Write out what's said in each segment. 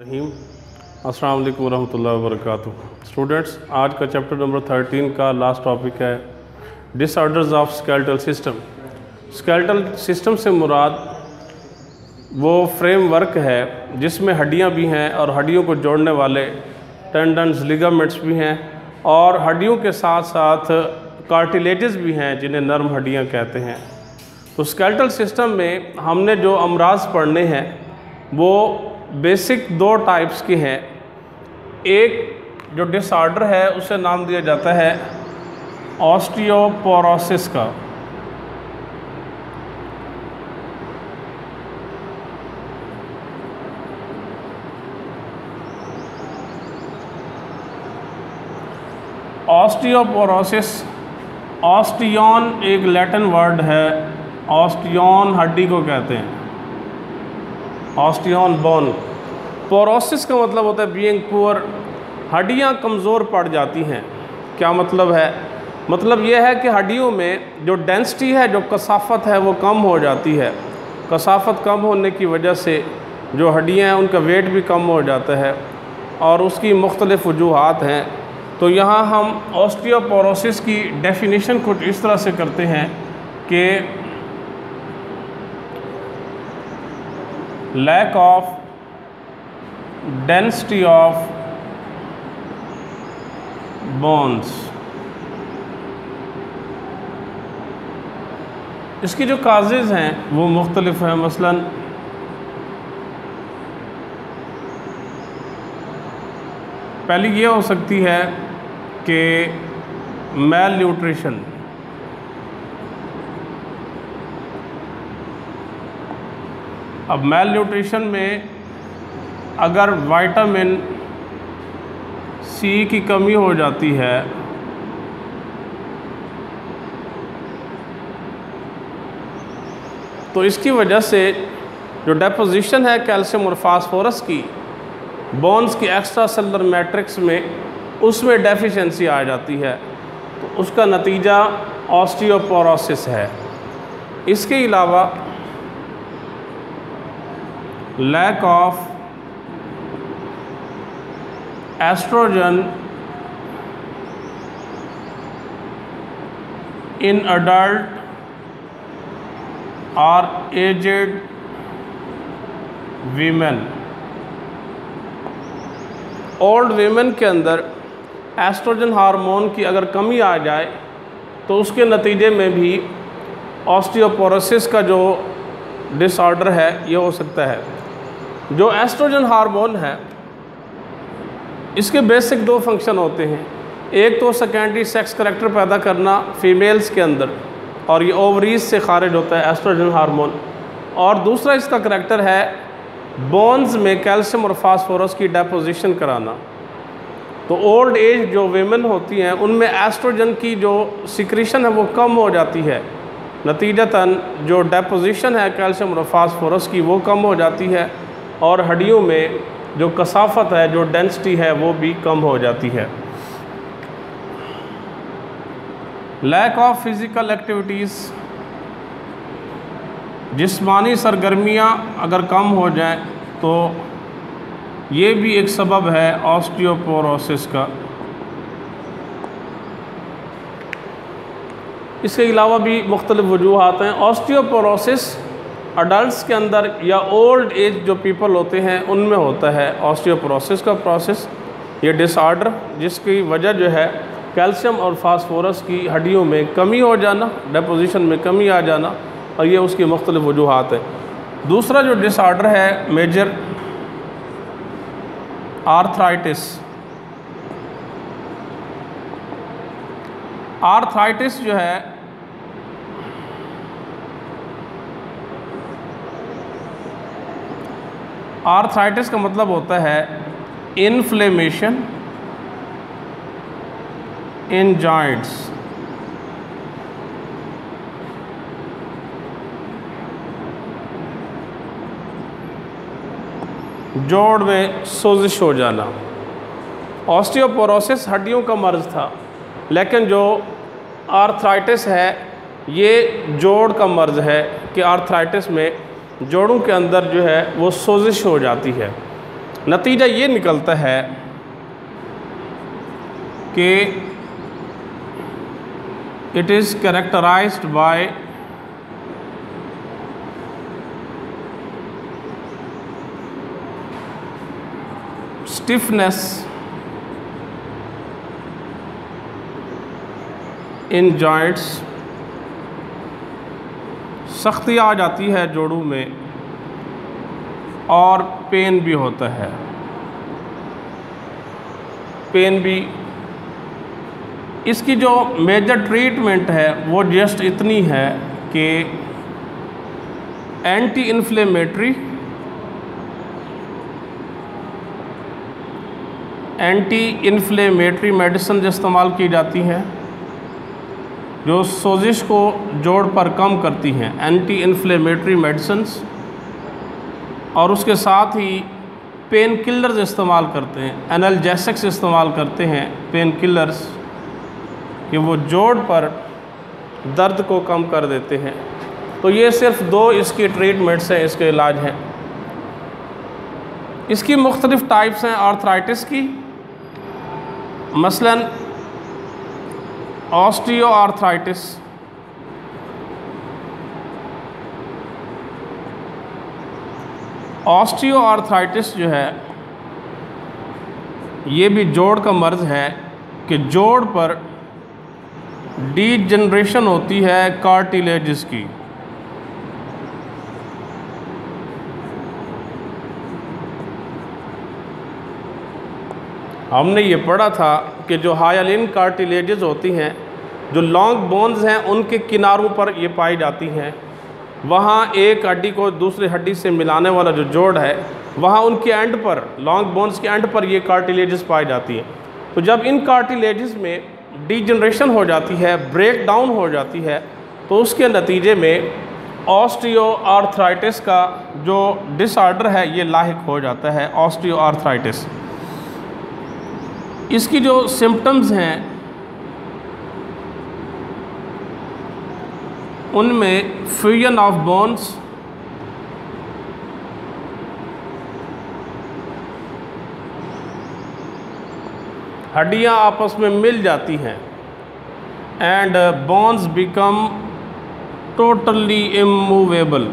रहीम अस्सलाम वालेकुम रहमतुल्लाहि स्टूडेंट्स आज का चैप्टर नंबर थर्टीन का लास्ट टॉपिक है disorders of skeletal system skeletal system से मुराद वो फ्रेमवर्क है जिसमें हड्डियाँ भी हैं और हड्डियों को जोड़ने वाले टेंडन्स लिगामेंट्स भी हैं और हड्डियों के साथ साथ कार्टिलेजेस भी हैं, जिन्हें नर्म हड्डियाँ कहते हैं। तो स्केलेटल सिस्टम में हमने जो अमराज पढ़ने हैं, वो बेसिक दो टाइप्स की हैं। एक, जो डिसऑर्डर है, उसे नाम दिया जाता है ऑस्टियोपोरोसिस का। ऑस्टियोपोरोसिस, ऑस्टियन एक लैटिन वर्ड है, ऑस्टियन हड्डी को कहते हैं। ऑस्टियन बोन। पोरोसिस का मतलब होता है बीइंग पुअर हड्डियाँ कमज़ोर पड़ जाती हैं। क्या मतलब है? मतलब यह है कि हड्डियों में जो डेंसिटी है, जो कसाफत है, वो कम हो जाती है। कसाफत कम होने की वजह से जो हड्डियाँ हैं, उनका वेट भी कम हो जाता है और उसकी मुख्तलिफ़ वजूहत हैं। तो यहाँ हम ऑस्टियोपोरोसिस की डेफिनेशन कुछ इस तरह से करते हैं कि lack of density of bones इसकी जो काजेज़ हैं, वो मुख्तलिफ़ हैं। मसलन, पहली ये हो सकती है कि मेल न्यूट्रिशन अब मेल न्यूट्रिशन में अगर विटामिन सी की कमी हो जाती है तो इसकी वजह से जो डेपोजिशन है कैल्शियम और फास्फोरस की बोन्स की एक्स्ट्रा सेलर मैट्रिक्स में, उसमें डेफिशिएंसी आ जाती है। तो उसका नतीजा ऑस्टियोपोरोसिस है। इसके अलावा lack of estrogen in adult or aged women. Old women के अंदर एस्ट्रोजन हार्मोन की अगर कमी आ जाए तो उसके नतीजे में भी ऑस्टियोपोरोसिस का जो डिसऑर्डर है, ये हो सकता है। जो एस्ट्रोजन हार्मोन है, इसके बेसिक दो फ़ंक्शन होते हैं। एक तो सेकेंडरी सेक्स करेक्टर पैदा करना फीमेल्स के अंदर, और ये ओवरीज से खारिज होता है एस्ट्रोजन हार्मोन। और दूसरा इसका करेक्टर है बोन्स में कैल्शियम और फास्फोरस की डेपोजिशन कराना। तो ओल्ड एज जो वेमेन होती हैं, उनमें एस्ट्रोजन की जो सिक्रीशन है, वो कम हो जाती है। नतीजतन जो डेपोजिशन है कैल्शियम और फास्फोरस की, वो कम हो जाती है। और हड्डियों में जो कसाफत है, जो डेंसिटी है, वो भी कम हो जाती है। लैक ऑफ़ फ़िज़िकल एक्टिविटीज़ जिस्मानी सरगर्मियाँ अगर कम हो जाएँ तो ये भी एक सबब है ऑस्टियोपोरोसिस का। इसके अलावा भी मुख्तलिफ़ वजूहत हैं। ऑस्टियोपोरोसिस अडल्ट के अंदर या ओल्ड एज जो पीपल होते हैं, उनमें होता है ऑस्टियोपोरोसिस का प्रोसेस ये डिसऑर्डर जिसकी वजह जो है कैल्शियम और फास्फोरस की हड्डियों में कमी हो जाना डेपोजिशन में कमी आ जाना और ये उसकी मुख्तलिफ़ वजूहत है। दूसरा जो डिसऑर्डर है मेजर आर्थराइटिस आर्थराइटिस जो है आर्थराइटिस का मतलब होता है इन्फ्लेमेशन इन जॉइंट्स। जोड़ में सोजिश हो जाना। ऑस्टियोपोरोसिस हड्डियों का मर्ज़ था, लेकिन जो आर्थराइटिस है, ये जोड़ का मर्ज़ है कि आर्थराइटिस में जोड़ों के अंदर जो है वो सोजिश हो जाती है। नतीजा ये निकलता है कि it is characterised by stiffness in joints सख्ती आ जाती है जोड़ों में, और पेन भी होता है। पेन भी, इसकी जो मेजर ट्रीटमेंट है, वो जस्ट इतनी है कि anti inflammatory anti inflammatory medicine इस्तेमाल की जाती हैं जो सोजिश को जोड़ पर कम करती हैं एंटी इन्फ्लेमेटरी मेडिसिन और उसके साथ ही पेन किलर्स इस्तेमाल करते हैं एनलजेसिक्स इस्तेमाल करते हैं पेन किलर्स कि वो जोड़ पर दर्द को कम कर देते हैं। तो ये सिर्फ़ दो इसकी ट्रीटमेंट्स हैं, इसके इलाज हैं। इसकी मुख्तलिफ़ टाइप्स हैं आर्थराइटिस की, मसलन ऑस्टियो आर्थराइटिस ऑस्टियो आर्थराइटिस जो है, ये भी जोड़ का मर्ज है कि जोड़ पर डी जनरेशन होती है कार्टिलेजिस की। हमने ये पढ़ा था कि जो हायलिन कार्टिलेजेस होती हैं, जो लॉन्ग बोन्स हैं, उनके किनारों पर ये पाई जाती हैं। वहाँ एक हड्डी को दूसरी हड्डी से मिलाने वाला जो जोड़ है, वहाँ उनके एंड पर लॉन्ग बोन्स के एंड पर ये कार्टिलेजेस पाई जाती हैं। तो जब इन कार्टिलेजेस में डीजनरेशन हो जाती है ब्रेक डाउन हो जाती है तो उसके नतीजे में ऑस्टियो का जो डिसऑर्डर है, ये लाक हो जाता है ऑस्टियो इसकी जो सिम्टम्स हैं, उनमें फ्यूजन ऑफ़ बोन्स हड्डियाँ आपस में मिल जाती हैं and bones become totally immovable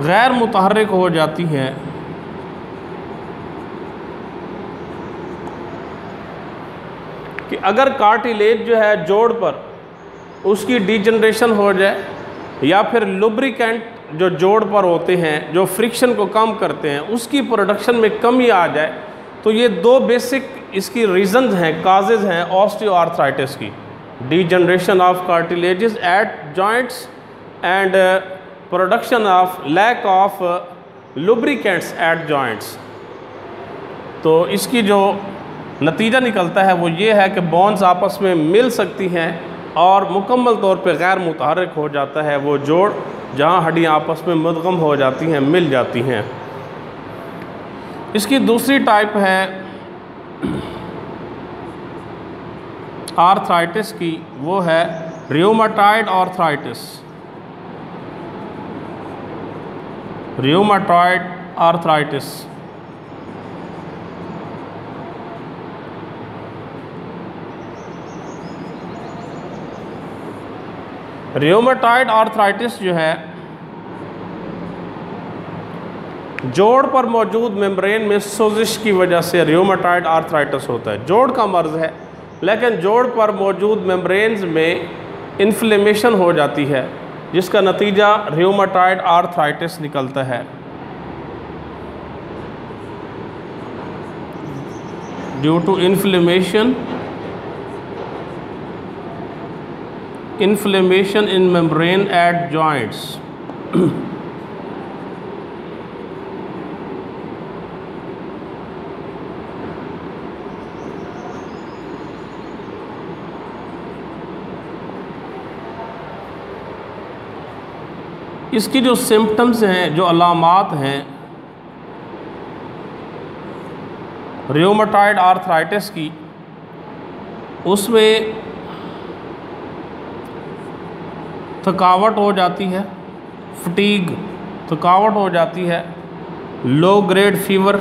गैर मुतहरक हो जाती हैं। कि अगर कार्टिलेज जो है जोड़ पर उसकी डिजनरेशन हो जाए, या फिर लुब्रिकेंट जो जोड़ पर होते हैं, जो फ्रिक्शन को कम करते हैं, उसकी प्रोडक्शन में कमी आ जाए तो ये दो बेसिक इसकी रीजंस हैं, काजेज़ हैं ऑस्टियोआर्थराइटिस की। Degeneration of cartilages at joints and production of lack of lubricants at joints तो इसकी जो नतीजा निकलता है वो ये है कि बॉन्स आपस में मिल सकती हैं और मुकम्मल तौर पे गैर मुतहरक हो जाता है वो जोड़, जहाँ हड्डियाँ आपस में मुदगम हो जाती हैं, मिल जाती हैं। इसकी दूसरी टाइप है आर्थराइटिस की, वो है rheumatoid arthritis rheumatoid arthritis. Rheumatoid arthritis जो है, जोड़ पर मौजूद मेम्ब्रेन में सोजिश की वजह से रियोमेटॉइड आर्थराइटिस होता है। जोड़ का मर्ज है, लेकिन जोड़ पर मौजूद मेम्ब्रेन्स में इन्फ्लेमेशन हो जाती है। जिसका नतीजा रियोमाटाइड आर्थराइटिस निकलता है। Due to inflammation inflammation in membrane at joints इसकी जो सिम्टम्स हैं, जो अलामत हैं रियोमाटाइड आर्थराइटिस की, उसमें थकावट हो जाती है फटीग थकावट हो जाती है लो ग्रेड फीवर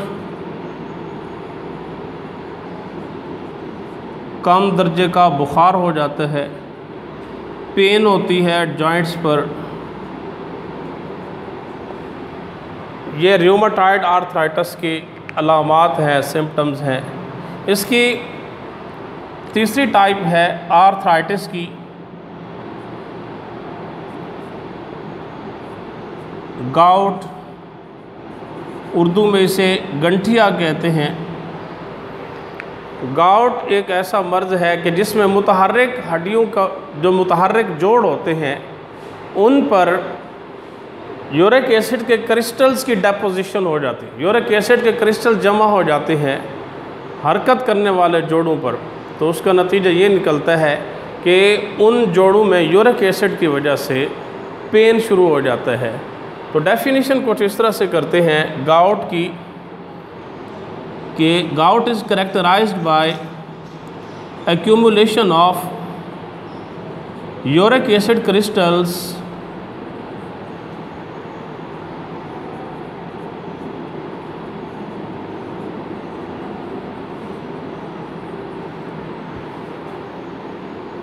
कम दर्जे का बुखार हो जाता है पेन होती है जॉइंट्स पर। ये र्यूमाटाइड आर्थराइटिस की अलामात हैं सिम्टम्स हैं। इसकी तीसरी टाइप है आर्थराइटिस की। गाउट उर्दू में इसे गंठिया कहते हैं। गाउट एक ऐसा मर्ज़ है कि जिसमें मुतहरक हड्डियों का, जो मुतहरक जोड़ होते हैं, उन पर यूरिक एसिड के क्रिस्टल्स की डेपोजिशन हो जाती है। यूरिक एसिड के क्रिस्टल जमा हो जाते हैं हरकत करने वाले जोड़ों पर। तो उसका नतीजा ये निकलता है कि उन जोड़ों में यूरिक एसिड की वजह से पेन शुरू हो जाता है। तो डेफिनेशन कुछ इस तरह से करते हैं गाउट की, कि gout is characterised by accumulation of uric acid crystals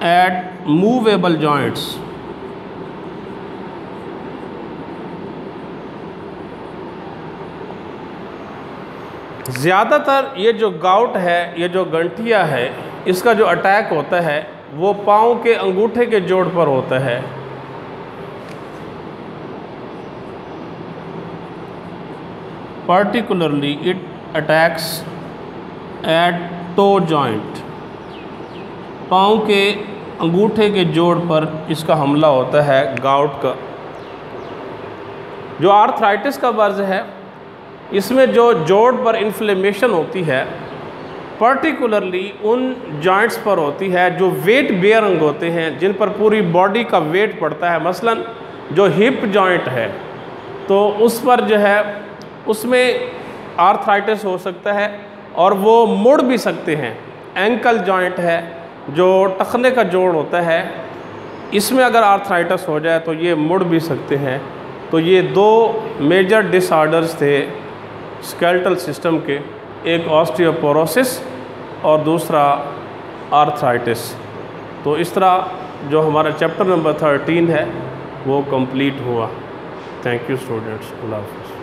at movable joints ज़्यादातर ये जो गाउट है, ये जो गंठिया है, इसका जो अटैक होता है, वो पाँव के अंगूठे के जोड़ पर होता है। Particularly it attacks at toe joint पाँव के अंगूठे के जोड़ पर इसका हमला होता है गाउट का। जो आर्थराइटिस का वर्ज है, इसमें जो जोड़ पर इन्फ्लेमेशन होती है पर्टिकुलरली उन जॉइंट्स पर होती है जो वेट बेयरंग होते हैं, जिन पर पूरी बॉडी का वेट पड़ता है। मसलन, जो हिप जॉइंट है तो उस पर जो है, उसमें आर्थराइटिस हो सकता है और वो मुड़ भी सकते हैं। एंकल जॉइंट है जो टखने का जोड़ होता है, इसमें अगर आर्थराइटिस हो जाए तो ये मुड़ भी सकते हैं। तो ये दो मेजर डिसऑर्डर्स थे स्केल्टल सिस्टम के, एक ऑस्टियोपोरोसिस और दूसरा आर्थराइटिस तो इस तरह जो हमारा चैप्टर नंबर थर्टीन है, वो कंप्लीट हुआ। थैंक यू स्टूडेंट्स अल्लाह हाफ़